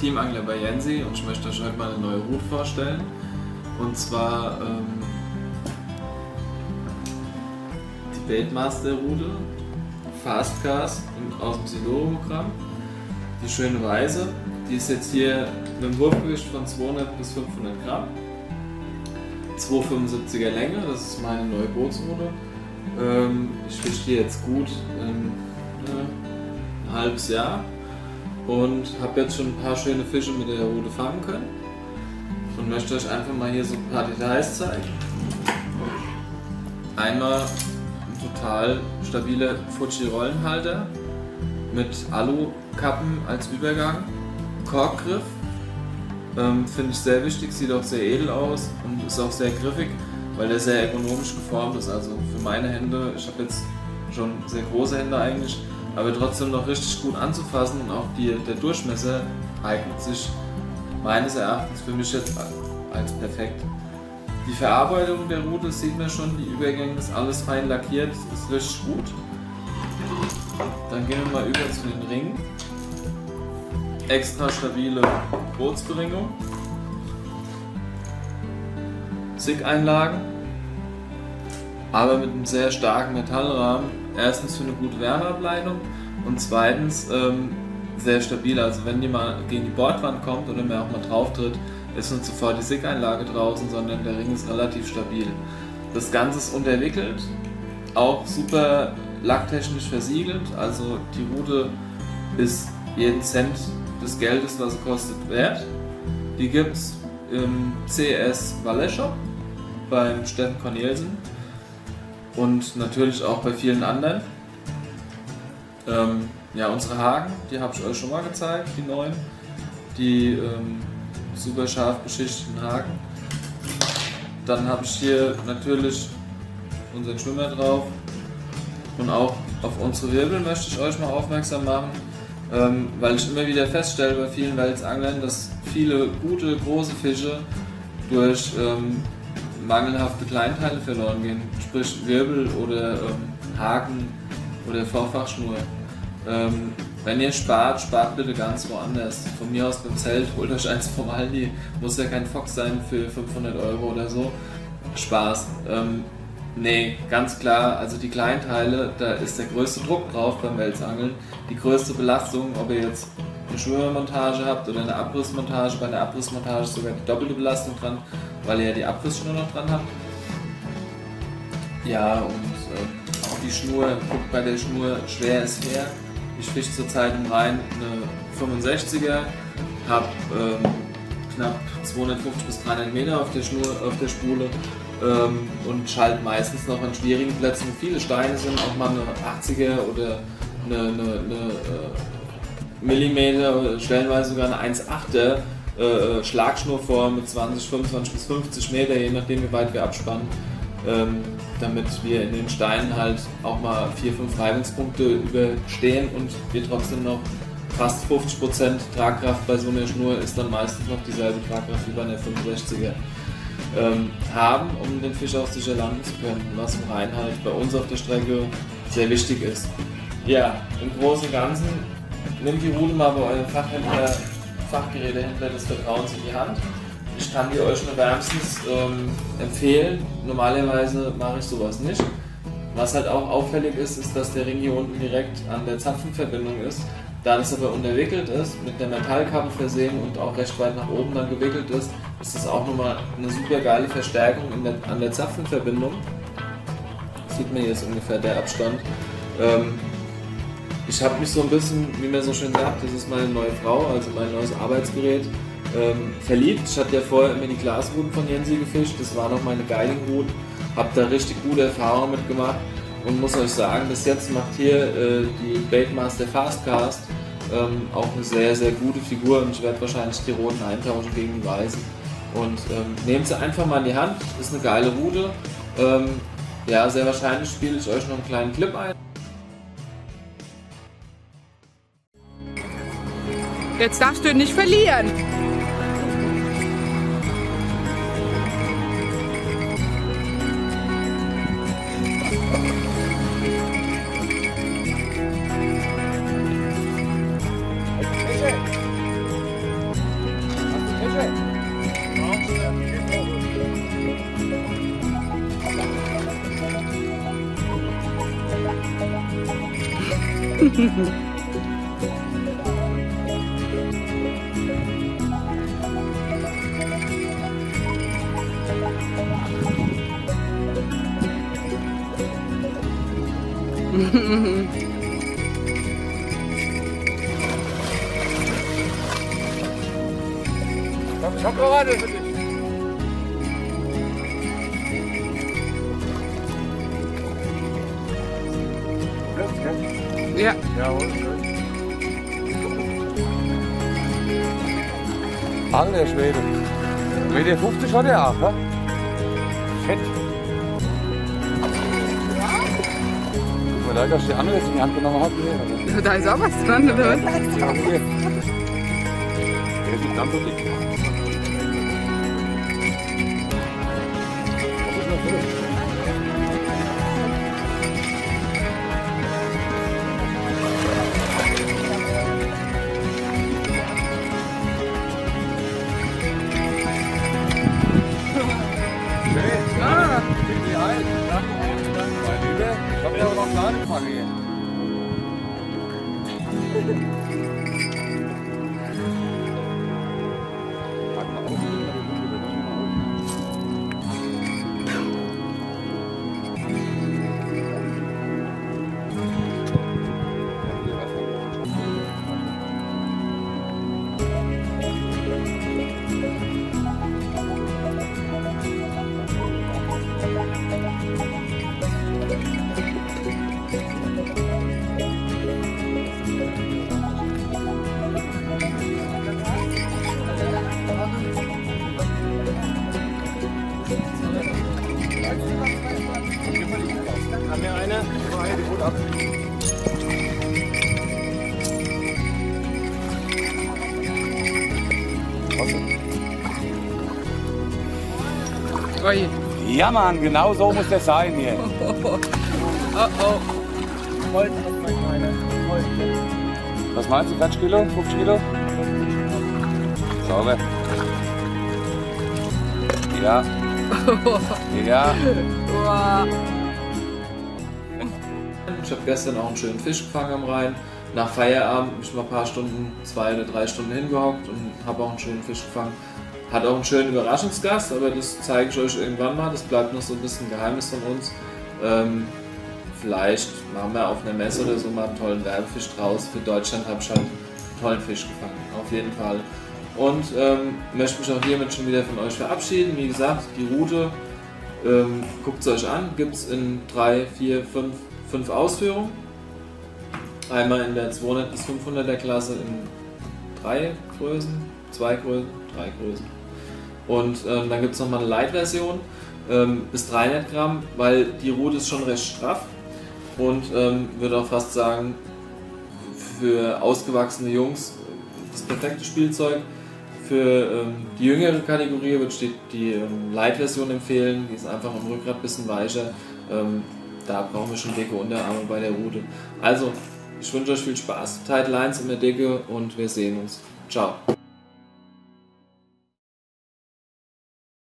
Teamangler bei Jensi und ich möchte euch heute mal eine neue Route vorstellen. Und zwar ähm, die Baitmaster-Route, Fastcast aus dem Sidoro-Programm. Die schöne Weise, die ist jetzt hier mit einem Wurfgewicht von 200 bis 500 Gramm. 275er Länge, das ist meine neue Bootsroute. Ähm, ich fische die jetzt gut ähm, ein halbes Jahr und habe jetzt schon ein paar schöne Fische mit der Rute fangen können und möchte euch einfach mal hier so ein paar Details zeigen. Einmal ein total stabiler Fuji Rollenhalter mit Alukappen als Übergang, Korkgriff, ähm, finde ich sehr wichtig, sieht auch sehr edel aus und ist auch sehr griffig, weil der sehr ökonomisch geformt ist. Also für meine Hände, ich habe jetzt schon sehr große Hände eigentlich, aber trotzdem noch richtig gut anzufassen und auch die, der Durchmesser eignet sich meines Erachtens für mich jetzt als perfekt. Die Verarbeitung der Rute sieht man schon, die Übergänge ist alles fein lackiert, ist richtig gut. Dann gehen wir mal über zu den Ringen. Extra stabile Bootsberingung. SIG-Einlagen, aber mit einem sehr starken Metallrahmen. Erstens für eine gute Wärmeableitung und zweitens ähm, sehr stabil. Also wenn die mal gegen die Bordwand kommt oder man auch mal drauf tritt, ist nicht sofort die SIG-Einlage draußen, sondern der Ring ist relativ stabil. Das Ganze ist unterwickelt, auch super lacktechnisch versiegelt. Also die Route ist jeden Cent des Geldes, was sie kostet, wert. Die gibt es im CS Valet Shop beim Steffen Cornelsen und natürlich auch bei vielen anderen. Ähm, ja, unsere Haken, die habe ich euch schon mal gezeigt, die neuen. Die ähm, super scharf beschichteten Haken. Dann habe ich hier natürlich unseren Schwimmer drauf und auch auf unsere Wirbel möchte ich euch mal aufmerksam machen, ähm, weil ich immer wieder feststelle bei vielen Welsanglern, dass viele gute große Fische durch ähm, mangelhafte Kleinteile verloren gehen, sprich Wirbel oder ähm, Haken oder Vorfachschnur. Ähm, wenn ihr spart, spart bitte ganz woanders. Von mir aus beim Zelt, holt euch eins vom Aldi. Muss ja kein Fox sein für 500 Euro oder so. Spaß. Ähm, nee, ganz klar, also die Kleinteile, da ist der größte Druck drauf beim Welsangeln. Die größte Belastung, ob ihr jetzt eine Schnurmontage habt oder eine Abrissmontage. Bei einer Abrissmontage ist sogar die doppelte Belastung dran, weil ihr ja die Abrissschnur noch dran habt. Ja, und äh, auch die Schnur, guckt bei der Schnur, schwer ist fair. Ich fische zurzeit im Rhein eine 65er, habe ähm, knapp 250 bis 300 Meter auf der, Schnur, auf der Spule ähm, und schalte meistens noch an schwierigen Plätzen, wo viele Steine sind, auch mal eine 80er oder eine, eine, eine äh, Millimeter, stellenweise sogar eine 1,8er äh, Schlagschnurform mit 20, 25 bis 50 Meter, je nachdem wie weit wir abspannen ähm, damit wir in den Steinen halt auch mal 4, 5 Reibungspunkte überstehen und wir trotzdem noch fast 50% Tragkraft bei so einer Schnur ist dann meistens noch dieselbe Tragkraft wie bei einer 65er ähm, haben, um den Fisch auch sicher landen zu können, was im Rhein halt bei uns auf der Strecke sehr wichtig ist. Ja, im Großen und Ganzen nehmt die Rute mal bei eurem Fachhändler, Fachgerätehändler des Vertrauens in die Hand ich kann die euch nur wärmstens ähm, empfehlen. Normalerweise mache ich sowas nicht. Was halt auch auffällig ist, ist, dass der Ring hier unten direkt an der Zapfenverbindung ist. Da das aber unterwickelt ist, mit der Metallkappe versehen und auch recht weit nach oben dann gewickelt ist, ist das auch nochmal eine super geile Verstärkung der, an der Zapfenverbindung. Sieht man ist ungefähr der Abstand. Ähm, ich habe mich so ein bisschen, wie man so schön sagt, das ist meine neue Frau, also mein neues Arbeitsgerät ähm, verliebt. Ich hatte ja vorher immer die Glasruten von Jensi gefischt, das war noch meine Geiling-Route. Hab da richtig gute Erfahrungen mitgemacht und muss euch sagen, bis jetzt macht hier äh, die Baitmaster Fastcast ähm, auch eine sehr, sehr gute Figur und ich werde wahrscheinlich die roten eintauschen gegen die weißen. Und ähm, nehmt sie einfach mal in die Hand, ist eine geile Route. Ähm, ja, sehr wahrscheinlich spiele ich euch noch einen kleinen Clip ein. Jetzt darfst du nicht verlieren. Mm-hmm. Ich hab gerade für dich. Ja. Jawohl. Alter Schwede. Meter 50 hat er auch, ne? Leid, dass ich die andere jetzt in die Hand genommen habe. Hier, Da ist auch was dran, oder was? Ja, hier. Der ist nicht ganz so dick. Was ist noch drin? Oi. Ja, Mann, genau so muss das sein hier. Oh, oh. Was meinst du, 40 Kilo? 50 Kilo? Sauber. Ja. Ja. Ich habe gestern auch einen schönen Fisch gefangen am Rhein. Nach Feierabend bin ich mal ein paar Stunden, zwei oder drei Stunden hingehockt und habe auch einen schönen Fisch gefangen. Hat auch einen schönen Überraschungsgast, aber das zeige ich euch irgendwann mal. Das bleibt noch so ein bisschen Geheimnis von uns. Ähm, vielleicht machen wir auf einer Messe oder so mal einen tollen Werbefisch draus. Für Deutschland habe ich halt einen tollen Fisch gefangen, auf jeden Fall. Und ähm, möchte mich auch hiermit schon wieder von euch verabschieden. Wie gesagt, die Route ähm, guckt es euch an, gibt es in drei, vier, fünf, fünf Ausführungen. Einmal in der 200 bis 500er Klasse in drei Größen, zwei Größen, drei Größen. Und ähm, dann gibt es nochmal eine Light-Version ähm, bis 300 Gramm, weil die Route ist schon recht straff und ähm, würde auch fast sagen, für ausgewachsene Jungs das perfekte Spielzeug. Für ähm, die jüngere Kategorie würde ich die, ähm, Light-Version empfehlen. Die ist einfach im Rückgrat ein bisschen weicher. Ähm, da brauchen wir schon dicke Unterarme bei der Route. Also, ich wünsche euch viel Spaß. Tight Lines in der Dicke und wir sehen uns. Ciao.